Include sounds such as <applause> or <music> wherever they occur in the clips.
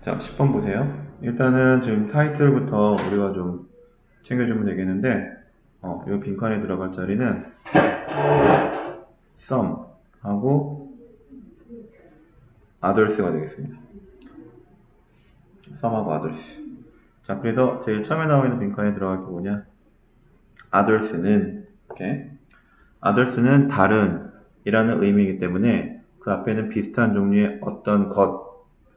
자, 10번 보세요. 일단은 지금 타이틀부터 우리가 좀 챙겨주면 되겠는데, 어, 이 빈칸에 들어갈 자리는 some 하고 others가 되겠습니다. some하고 others. 자, 그래서 제일 처음에 나와 있는 빈칸에 들어갈 게 뭐냐? others는, 이렇게. others는 다른 이라는 의미이기 때문에 그 앞에는 비슷한 종류의 어떤 것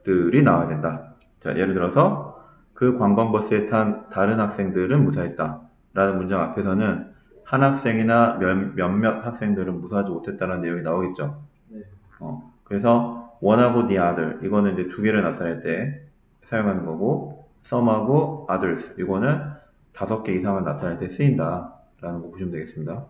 들이 나와야 된다. 자, 예를 들어서 그 관광버스에 탄 다른 학생들은 무사했다. 라는 문장 앞에서는 한 학생이나 몇, 몇몇 학생들은 무사하지 못했다는 내용이 나오겠죠. 네. 어, 그래서 one하고 the other 이거는 이제 두 개를 나타낼 때 사용하는 거고 some하고 others 이거는 다섯 개 이상을 나타낼 때 쓰인다 라는 거 보시면 되겠습니다.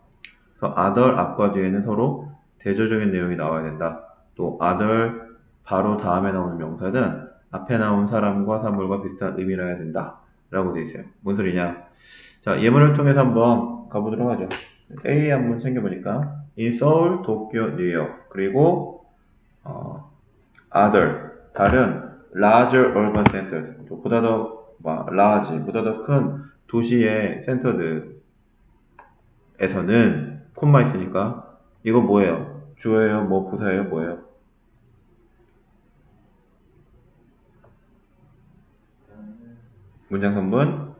그래서 other 앞과 뒤에는 서로 대조적인 내용이 나와야 된다. 또 other 바로 다음에 나오는 명사는 앞에 나온 사람과 사물과 비슷한 의미를 해야 된다. 라고 되어 있어요. 뭔 소리냐? 자, 예문을 통해서 한번 가보도록 하죠. A 한번 챙겨보니까 in Seoul, 도쿄, 뉴욕 그리고 어, other 다른 larger urban centers 또 보다 더 뭐, large 보다 더 큰 도시의 센터들에서는 콤마 있으니까 이거 뭐예요? 주어예요? 뭐 부사예요? 뭐예요? 문장 선분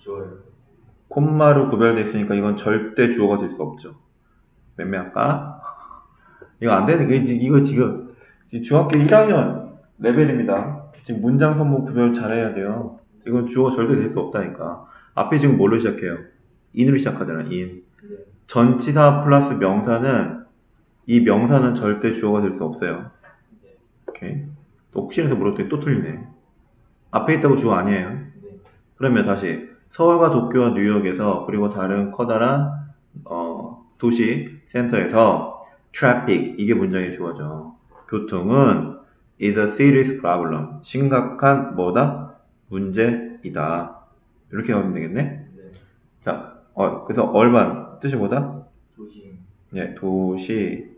좋아요. 콤마로 구별되어 있으니까 이건 절대 주어가 될 수 없죠. 매매할까? <laughs> 이거 안게 이거 지금 중학교 1학년 레벨입니다. 지금 문장 선분 구별 잘해야 돼요. 이건 주어 절대 될 수 없다니까. 앞에 지금 뭘로 시작해요? in으로 시작하잖아. 네. 전치사 플러스 명사는 이 명사는 절대 주어가 될 수 없어요. 네. 오케이. 또 혹시라도 물었더니 또 틀리네. 앞에 있다고 주어 아니에요. 네. 그러면 다시 서울과 도쿄와 뉴욕에서 그리고 다른 커다란 어, 도시 센터에서 traffic 이게 문장의 주어죠. 교통은 is a serious problem. 심각한 뭐다? 문제이다. 이렇게 하면 되겠네. 네. 자, 어, 그래서 얼반 뜻이 뭐다? 도시. 예, 도시의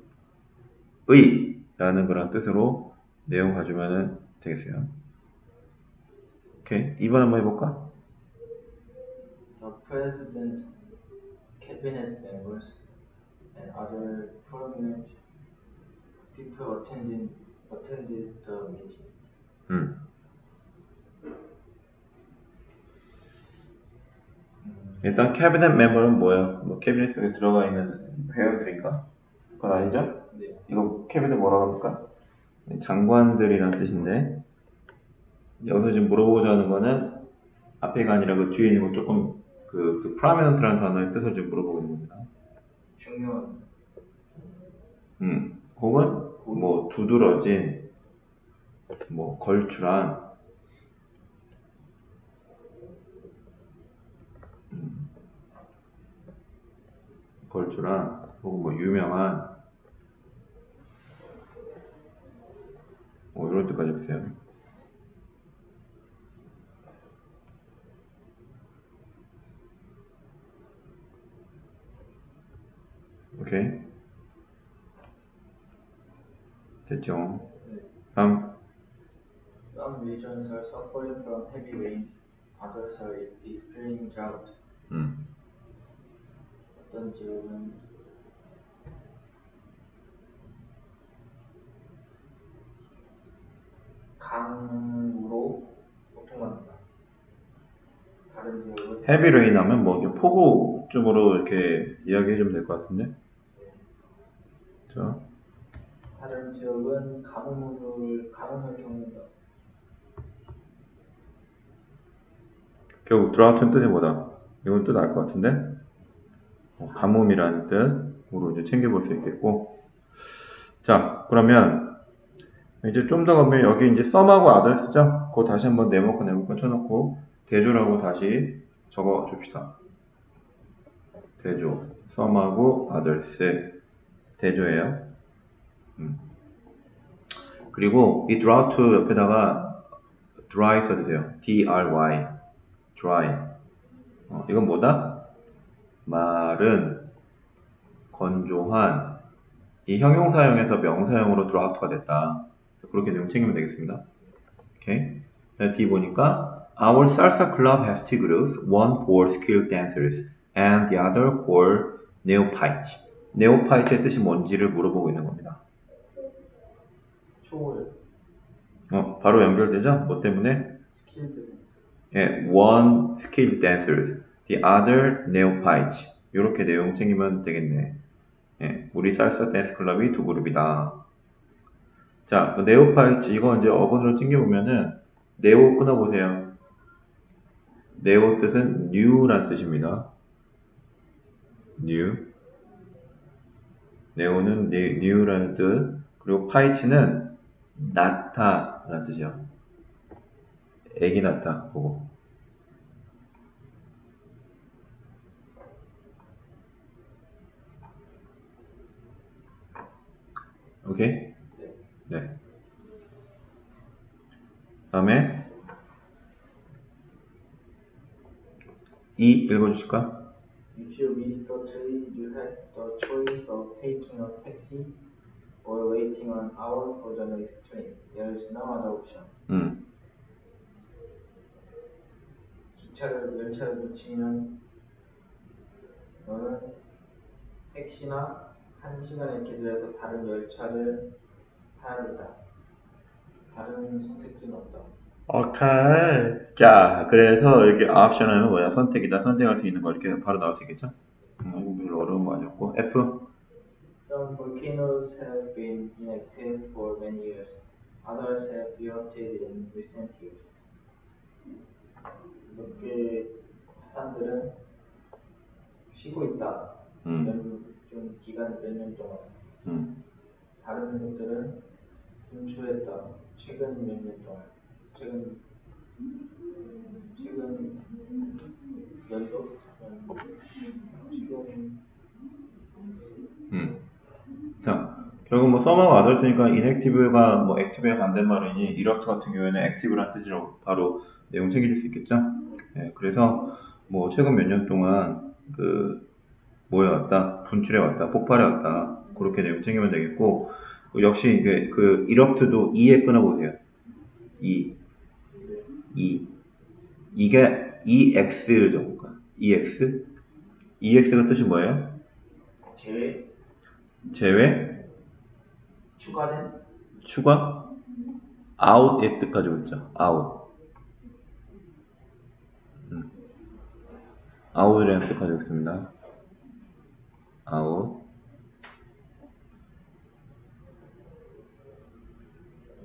라는 그런 뜻으로 내용 가지면 되겠어요. 오케이. 2번 한번 해볼까? The president, cabinet members, and other prominent people attending attended the meeting. 음. 음, 일단 캐비넷 멤버는 뭐예요? 뭐 캐비넷 속에 들어가 있는 회원들인가? 그건 아니죠? 네. 이거 캐비넷 뭐라고 합니까? 장관들이라는 뜻인데 여기서 지금 물어보고자 하는 거는 앞에가 아니라 그 뒤에 있는 거 조금 그, 그 prominent라는 단어의 뜻을 지금 물어보고 있는 겁니다. 중요한 음, 혹은 뭐 두드러진, 뭐 걸출한, 음, 걸출한, 혹은 뭐 유명한, 뭐 이런 뜻까지 있어요. 오케이. 됐죠? 네. 다음 Some regions are suffering from heavy rains, others are experiencing drought. 음. 어떤 지역은 강우로 고통받는다. 다른 지역은 heavy rain 하면 뭐 이렇게 폭우 쪽으로 이렇게 이야기해 주면 될 것 같은데. 자, 다른 지역은 가뭄을 가뭄을 겪는다. 결국 드라우트는 뜻이 뭐다? 이건 뜻 알 것 같은데. 어, 가뭄이라는 뜻으로 이제 챙겨볼 수 있겠고. 자, 그러면 이제 좀 더 가면 여기 이제 썸하고 아들스죠? 그거 다시 한번 네모칸 네모칸 쳐놓고 대조라고 다시 적어 줍시다. 대조. 썸하고 아들스. 대조예요. 음. 그리고 이 drought 옆에다가 dry 써주세요. D-R-Y. dry. 어, 이건 뭐다? 마른, 건조한. 이 형용사형에서 명사형으로 drought가 됐다. 그렇게 내용 챙기면 되겠습니다. 오케이. 자, D 보니까 Our salsa club has two groups, one for skilled dancers and the other for neophytes. Neophyte의 뜻이 뭔지를 물어보고 있는 겁니다. 초월 어, 바로 연결되죠? 뭐 때문에? skilled dancers 예, one skilled dancers, the other neophytes. 이렇게 내용 챙기면 되겠네. 예, 우리 살사 댄스 클럽이 두 그룹이다. 자, 그 neophytes 이거 이제 어근으로 챙겨보면은 neo 끊어보세요. 네오 뜻은 new란 뜻입니다. new. 네오는 네- new라는 뜻. 그리고 파이츠는 나타라는 뜻이요. 애기 나타 그거. 오케이? 네. 다음에 이 읽어주실까? If you miss the train, you have the choice of taking a taxi or waiting an hour for the next train. There is no other option. 음, 기차를 열차를 놓치면 너는 택시나 한 시간을 기다려서 다른 열차를 타야 된다. 다른 선택지는 없다. 오케이. 자, 그래서 여기 옵션은 뭐야? 선택이다. 선택할 수 있는 거 이렇게 바로 나올 수 있겠죠? 음, 이거 별로 어려운 거 아니었고 F Some volcanoes have been inactive for many years. Others have erupted in recent years. 몇 개의 화산들은 쉬고 있다. 음, 몇, 좀 기간 몇 년 동안. 음, 다른 것들은 분출했다. 최근 몇 년 동안. 최근 최근 연도 연도 지금 음. 자, 결국 뭐 썸하고 아덜스니까 inactive가 뭐 active의 반대말이니 이렇트 같은 경우에는 active란 뜻으로 바로 내용 챙길 수 있겠죠? 예, 그래서 뭐 최근 몇 년 동안 그 모여왔다, 분출해 왔다, 폭발해 왔다 그렇게 내용 챙기면 되겠고 그 역시 이게 그 erupt도 e에 끊어보세요. e, e 이게 ex를 적을까? ex, ex가 뜻이 뭐예요? 제외 제외, 추가된 추가, out의 뜻 가지고 있죠. out. 음. out이라는 뜻 가지고 있습니다. out.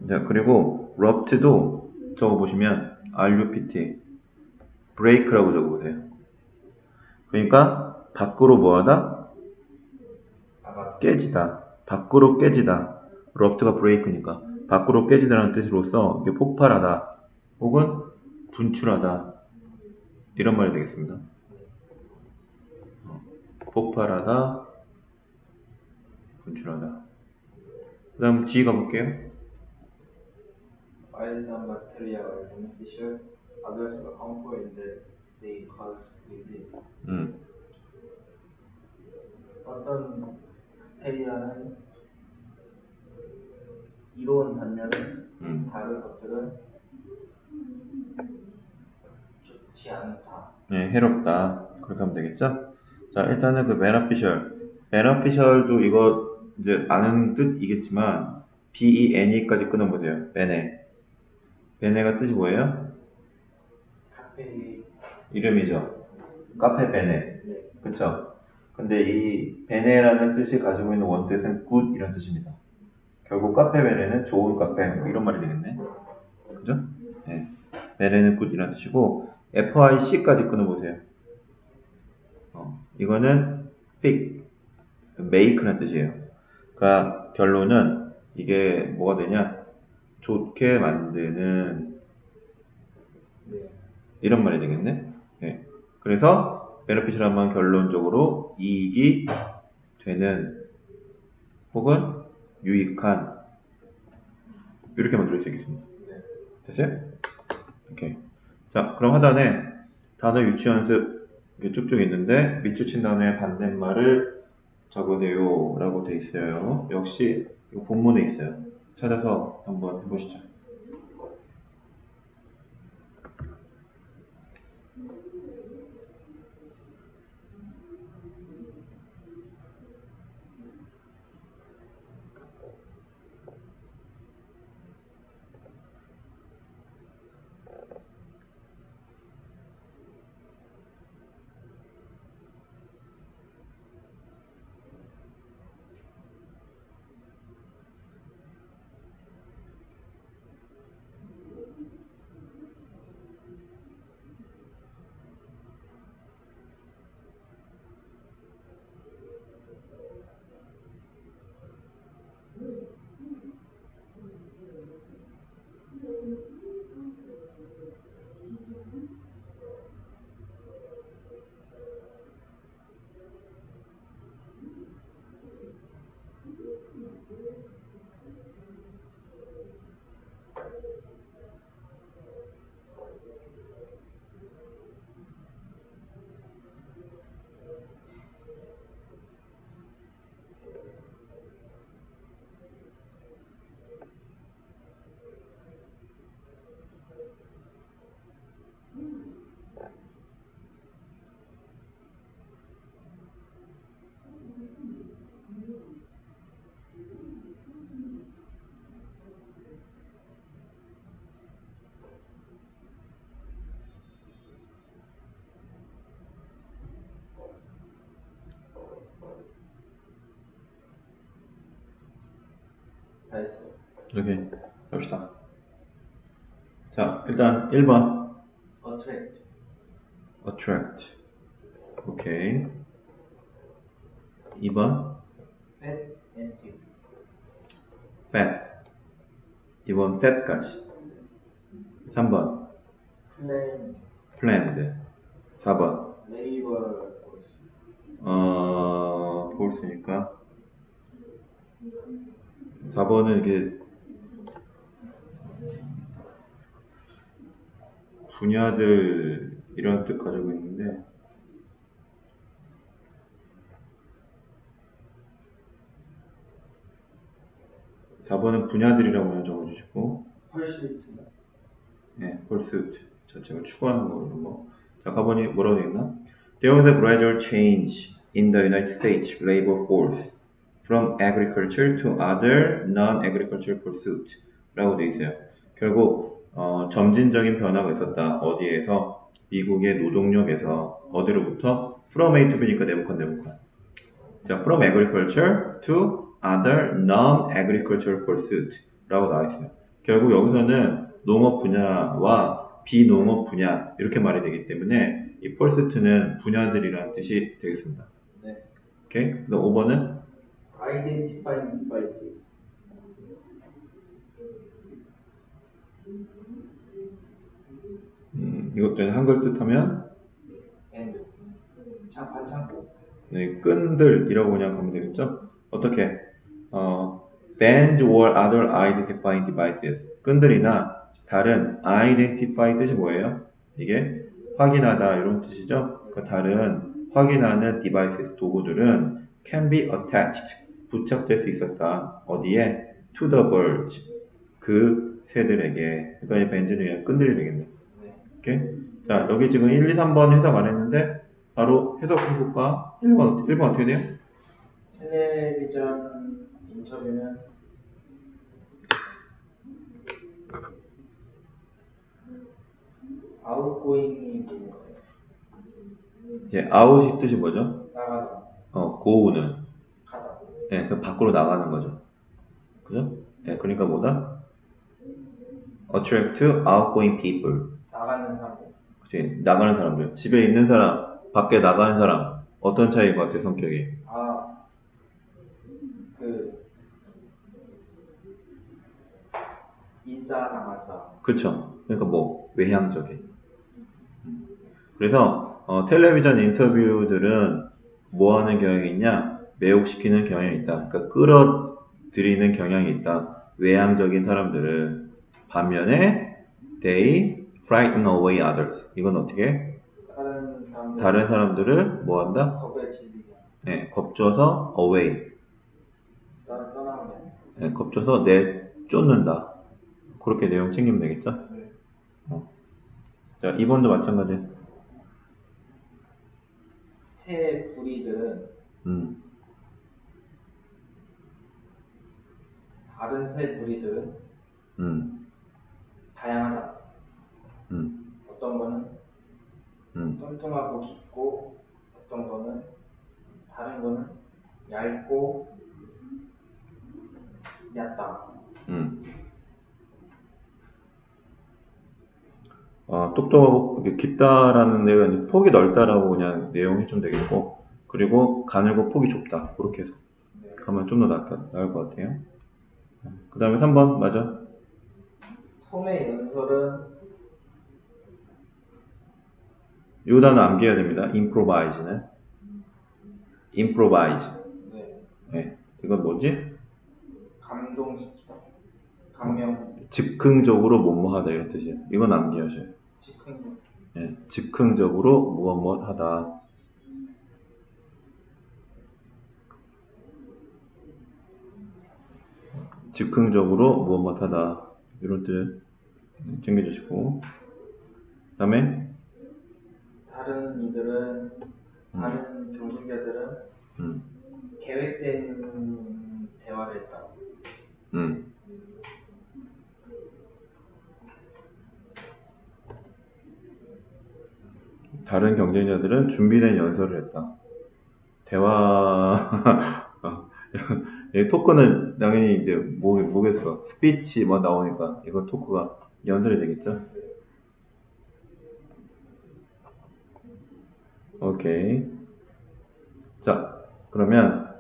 자, 그리고 rupt도 적어보시면 rupt, break라고 적어보세요. 그러니까 밖으로 뭐하다? 깨지다. 밖으로 깨지다. rupt가 break니까 밖으로 깨지다라는 뜻으로서 이게 폭발하다 혹은 분출하다 이런 말이 되겠습니다. 어, 폭발하다, 분출하다. 그 다음 G 가볼게요. While some bacteria are beneficial, others are harmful in that they cause disease. 음, 어떤 박테리아는 이로운 반면에 음. 다른 것들은 좋지 않다. 네, 해롭다. 그렇게 하면 되겠죠? 자, 일단은 그 beneficial. beneficial도 이거 이제 아는 뜻이겠지만 B-E-N-E까지 끊어보세요. bene. bene가 뜻이 뭐예요? 카페 이름이죠. 카페 베네. 네. 그쵸? 근데 이 베네라는 뜻이 가지고 있는 원뜻은 good 이런 뜻입니다. 결국 카페 베네는 좋은 카페 뭐 이런 말이 되겠네. 그죠? 네. 베네는 good 이런 뜻이고 FIC까지 끊어보세요. 어, 이거는 fix, make라는 뜻이에요. 그러니까 결론은 이게 뭐가 되냐? 좋게 만드는 네. 이런 말이 되겠네. 네. 그래서 베네핏이라면 결론적으로 이익이 되는 혹은 유익한 이렇게 만들 수 있겠습니다. 됐어요? 오케이. 자, 그럼 하단에 단어 유치 연습 이렇게 쭉쭉 있는데 밑줄친 단어의 반대말을 적으세요 라고 돼 있어요. 역시 이 본문에 있어요. 찾아서 한번 해보시죠. 이렇게 갑시다. 자, 일단 1번 attract, attract. 오케이. 2번 fat, and tip. fat. 2번 fat까지. 3번 plan, planned. 4번 labor, force. 어, force니까 4번은 이게 분야들 이런 뜻 가지고 있는데 사번은 분야들이라고 그냥 적어주시고 pursuit, 네, pursuit 자체가 추구하는 거 이런 거. 자, 가보니 뭐라고 되어 있나? There was a gradual change in the United States labor force from agriculture to other non-agricultural pursuit 라고 되어 있어요. 결국 어, 점진적인 변화가 있었다. 어디에서? 미국의 노동력에서 어디로부터? From A to B니까 네모칸 네모칸. 자, from agriculture to other non-agricultural pursuit 라고 나와 있어요. 결국 여기서는 농업 분야와 비농업 분야 이렇게 말이 되기 때문에 이 pursuit는 분야들이라는 뜻이 되겠습니다. 네. 오케이? 그다음 5번은 identifying devices, 음, 이것도 한글 뜻하면 and 참 반창고, 네, 끈들이라고 그냥 가면 되겠죠? 어떻게? 어, bands or other identifying devices. 끈들이나 다른 identify 뜻이 뭐예요? 이게 확인하다 이런 뜻이죠? 그 다른 확인하는 devices 도구들은 can be attached 부착될 수 있었다. 어디에? to the birds 그 새들에게. 그러니까 이 그냥 끈들이 되겠네. 네. 오케이? 자, 여기 지금 1, 2, 3번 해석 안 했는데 바로 해석해볼까? 1번, 1번 어떻게 돼요? 텔레비전 인터뷰는 아웃고잉이 거예요? 이제 out이 뜻이 뭐죠? 나가다, 어, 가다. 예, 그 밖으로 나가는 거죠. 그죠? 예, 그러니까 뭐다? attract outgoing people. 나가는 사람들. 그치? 나가는 사람들. 집에 있는 사람, 밖에 나가는 사람. 어떤 차이인 것 같아, 성격이? 아, 그 인싸 나가사. 그쵸? 그러니까 뭐, 외향적인. 음. 그래서, 어, 텔레비전 인터뷰들은 뭐 하는 경향이 있냐? 매혹시키는 경향이 있다. 그러니까 끌어들이는 경향이 있다. 외향적인 사람들을. 반면에, they frighten away others. 이건 어떻게? 다른 사람들 다른 사람들을 뭐 한다? 겁에 질리게 예, 겁줘서 away. 떠나게. 예, 겁줘서 내 쫓는다. 그렇게 내용 챙기면 되겠죠? 네. 어. 자, 2번도 마찬가지. 새 부리들은 음, 다른 새 부리들은 음, 다양하다. 음, 어떤 거는 음. 뚱뚱하고 깊고 어떤 거는 다른 거는 얇고 얕다. 음. 어, 이렇게 깊다라는 이제 폭이 넓다라고 그냥 내용이 좀 되겠고, 그리고 가늘고 폭이 좁다. 그렇게 해서 네. 가면 좀 더 나을 것 같아요. 그 다음에 3번, 맞아. 톰의 연설은 요 단어 암기해야 됩니다. improvise는. improvise. 네, 네. 이건 뭐지? 감동시키다. 감명, 즉흥적으로 뭐뭐하다 이런 뜻이에요. 이건 암기하셔요. 즉흥, 예, 즉흥적으로 무엇 무엇 하다. 즉흥적으로 무엇 무엇 하다. 이런 뜻 챙겨주시고. 그 다음에, 다른 이들은 다른 경쟁자들은 음, 계획된 대화를 했다. 음. 다른 경쟁자들은 준비된 연설을 했다. 대화, 어, <laughs> 토크는 당연히 이제 뭐, 뭐겠어. 스피치 뭐 나오니까 이거 토크가 연설이 되겠죠? 오케이. 자, 그러면